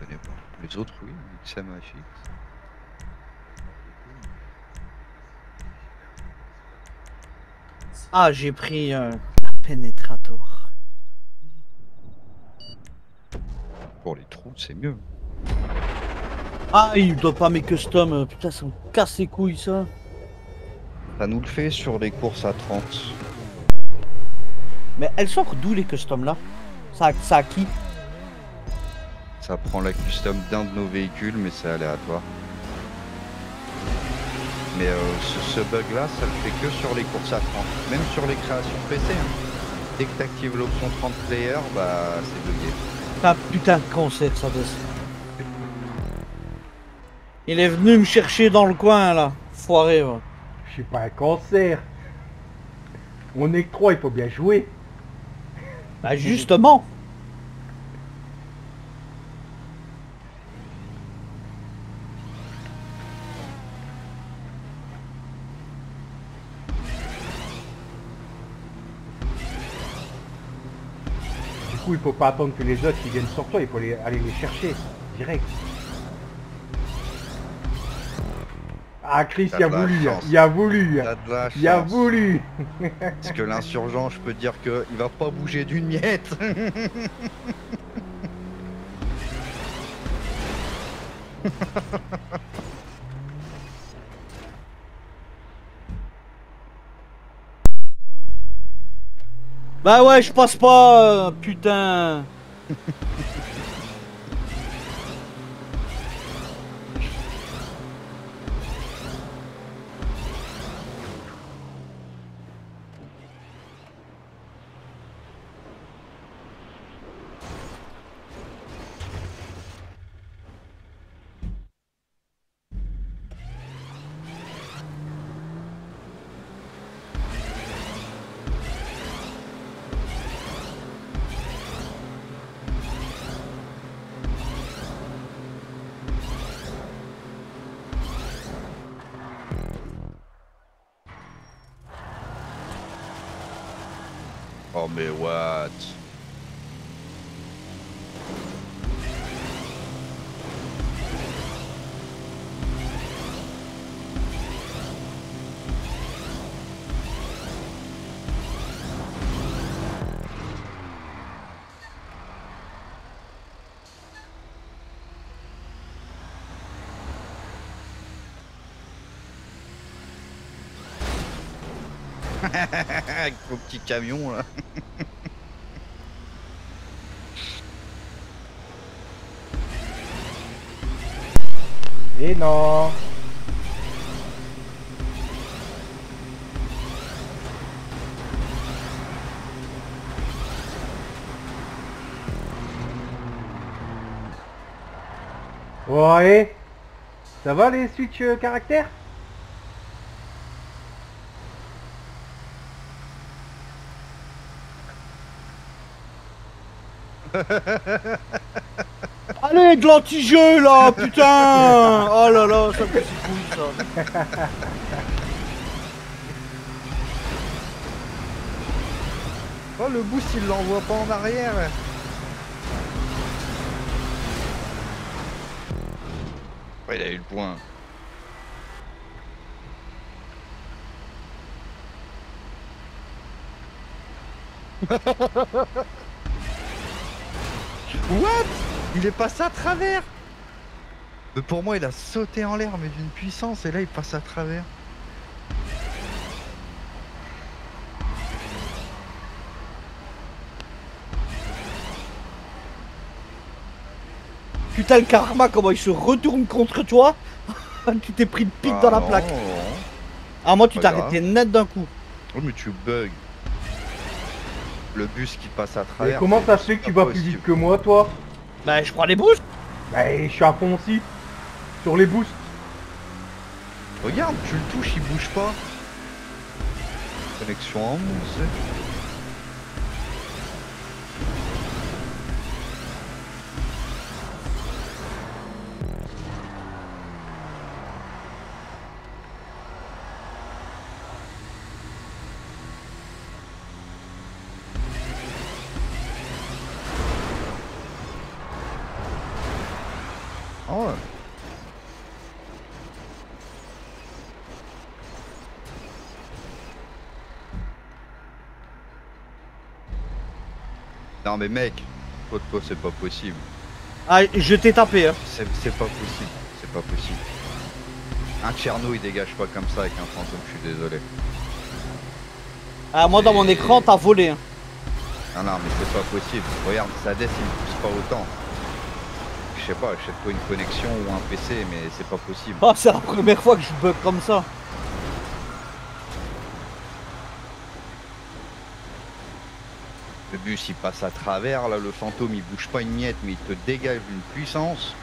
connais pas. Les autres, oui, AFX. Ah, j'ai pris un pénétrator. Pour les trous, c'est mieux. Ah, il doit pas mes customs. Putain, ça me casse les couilles, ça. Ça nous le fait sur les courses à 30. Mais elles sortent d'où les customs là? Ça, ça a qui? Ça prend la custom d'un de nos véhicules, mais c'est aléatoire. Mais euh, ce, ce bug là, ça le fait que sur les courses à 30. Même sur les créations PC. hein. Dès que tu actives l'option 30 player, bah c'est bugué. Ah putain de concept ça de Il est venu me chercher dans le coin là. Foiré. Je suis pas un cancer. On est que trois, il faut bien jouer. Bah justement. Coup, il faut pas attendre que les autres ils viennent sur toi, il faut les- aller les chercher direct. Ah, Chris, T'as il a voulu, chance. il a voulu, il a voulu. Parce que l'insurgent, je peux dire que il va pas bouger d'une miette. Bah ouais, je passe pas, euh, putain. oh mais what Avec vos petits camions là. Et non. Ouais. Ça va les switch euh, caractères? Allez, de l'anti-jeu là, putain Oh là là, ça me fait ses couilles ça. Oh le boost il l'envoie pas en arrière Ouais il a eu le point. What? Il est passé à travers Mais pour moi il a sauté en l'air mais d'une puissance et là il passe à travers. Putain, le karma, comment il se retourne contre toi? Tu t'es pris de pique dans la Ah non, plaque. non. Ah, moi, tu Pas t'es grave. arrêté net d'un coup. Oh mais tu bugs. Le bus qui passe à Mais travers. comment c'est ça se fait que tu vas plus vite que moi toi? Bah, je prends les boosts. Bah je suis à fond aussi. Sur les boosts. Regarde, tu le touches, il bouge pas. Connexion en mousse. Non mais mec, Potpo c'est pas possible. Ah, je t'ai tapé, hein. C'est pas possible. C'est pas possible. Un Tcherno il dégage pas comme ça avec un fantôme, je suis désolé. Ah, moi, dans mon écran, t'as volé. Hein. Non non mais c'est pas possible. Regarde, Sades il me pousse pas autant. Je sais pas, achète-toi une connexion ou un PC mais c'est pas possible. Oh, c'est la première fois que je bug comme ça. Le bus il passe à travers, là le fantôme il bouge pas une miette mais il te dégage une puissance.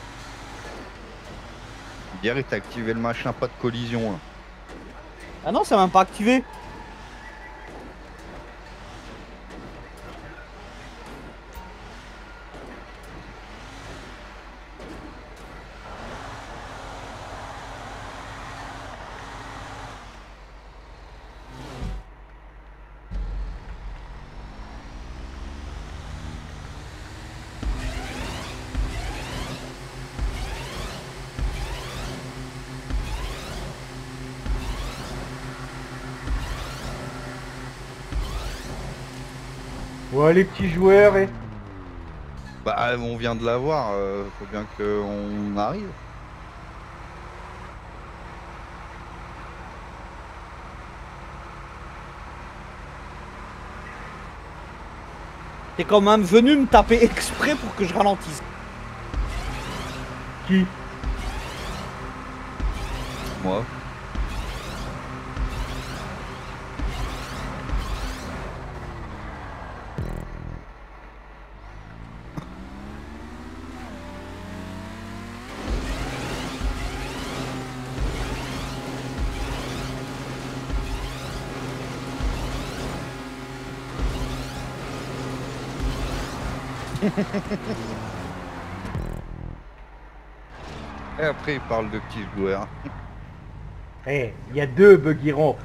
Que t'as activé le machin, pas de collision là. Ah non, c'est même pas activé. Ouais, les petits joueurs, et... Bah on vient de l'avoir, euh, faut bien qu'on arrive. T'es quand même venu me taper exprès pour que je ralentisse. Qui? Moi. Et après il parle de petits joueurs. Eh, il y a deux buggy ramps.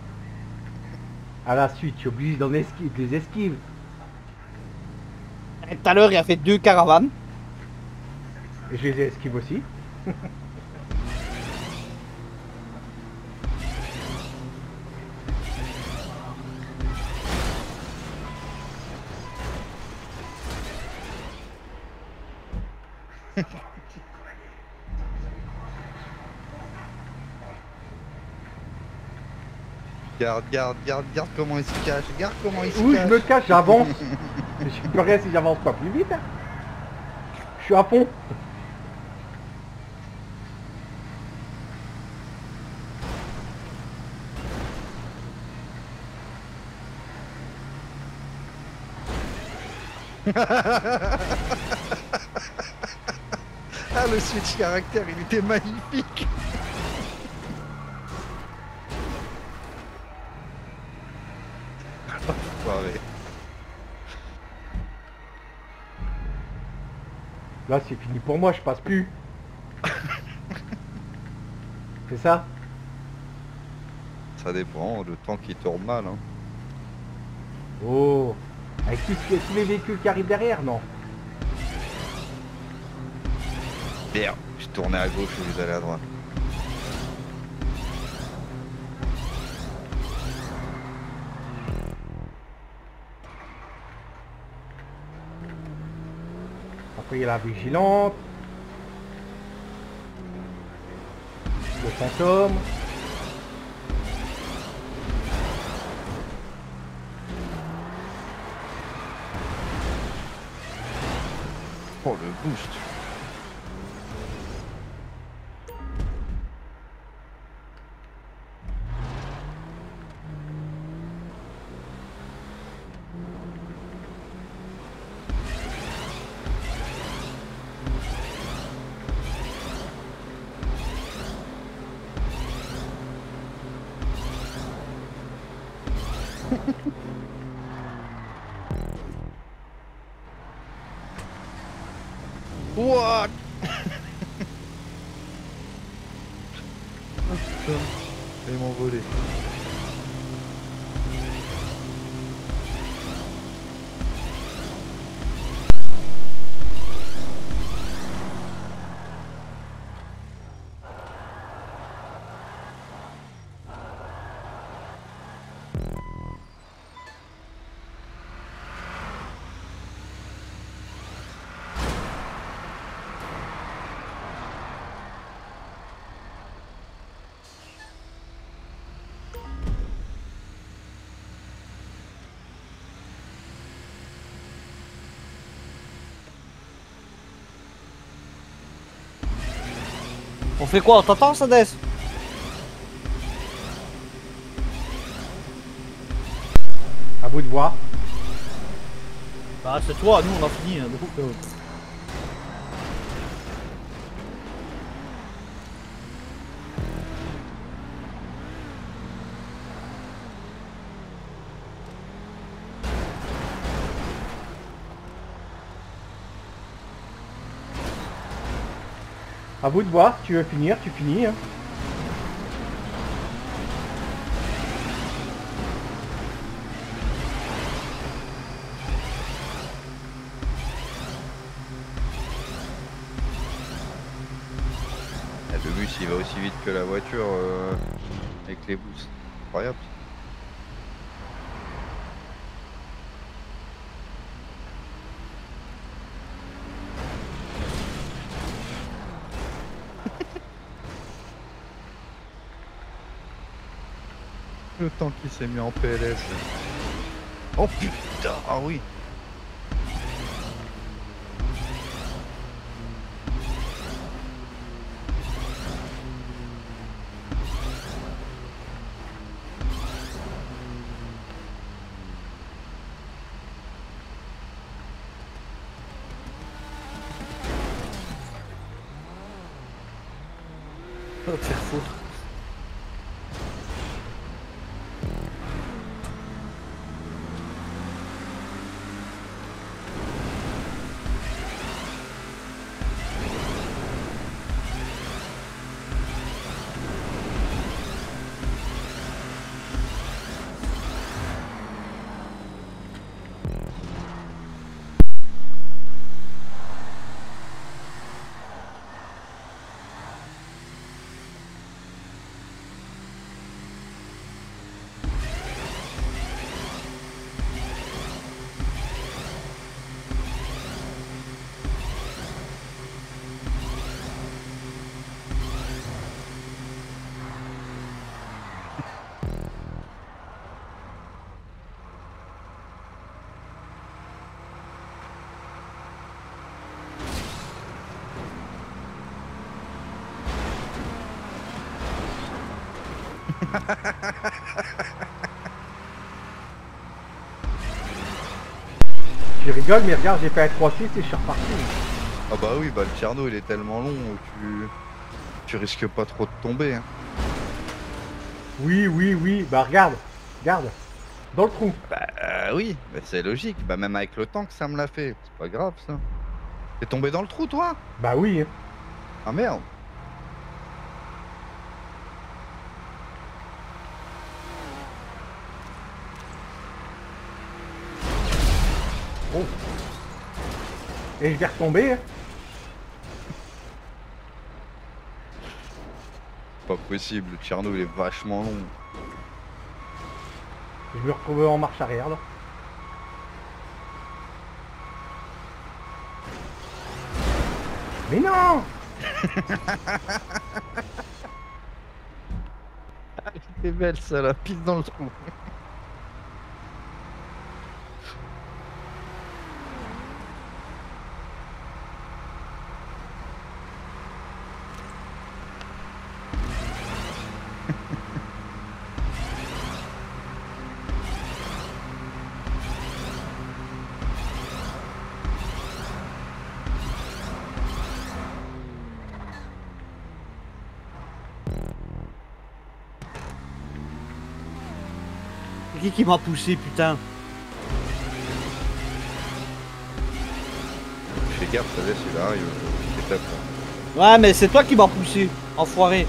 À la suite, je suis obligé d'en esquiver, de les esquives. Tout à l'heure, il a fait deux caravanes. Et je les esquive aussi. Regarde, regarde, regarde, regarde comment il se cache, regarde comment il se Où je cache. me cache, j'avance. Je peux rien si j'avance pas plus vite. hein. Je suis à fond. Ah le switch caractère il était magnifique Là, c'est fini pour moi, je passe plus. c'est ça? Ça dépend, le temps qui tourne mal. Hein. Oh Avec tous les véhicules qui arrivent derrière, non? Merde, je tournais à gauche au lieu d'aller à droite. La vigilante. Le fantôme. Oh le boost On fait quoi On t'entend, Sades À vous de voir. Bah, c'est toi, nous on a fini. hein, donc, euh, À vous de voir. Tu veux finir, tu finis. hein. Ah, Le bus il va aussi vite que la voiture euh, avec les boosts. Incroyable. Le temps qu'il s'est mis en PLS. Oh putain, ah oui. te faire foutre. Je rigole, mais regarde, j'ai fait un 3-6 et je suis reparti. Ah bah oui, bah le Tcherno il est tellement long, tu, tu risques pas trop de tomber. Hein. Oui, oui, oui. Bah regarde, regarde. Dans le trou. Bah euh, oui, bah, c'est logique. Bah même avec le tank ça me l'a fait. C'est pas grave ça. T'es tombé dans le trou toi? Bah oui. hein. Ah merde. Et je vais retomber. hein. Pas possible, le Tcherno il est vachement long. Je me retrouve en marche arrière là. Mais non C'est belle ça là, pile dans le trou. Qui qui m'a poussé, putain Fais gaffe, ça laisse, il. Ouais, mais c'est toi qui m'as poussé, enfoiré.